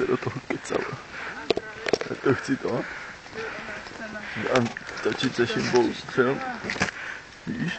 se do toho kecala. Já to chci to. Dám točit se šimbou film. Víš?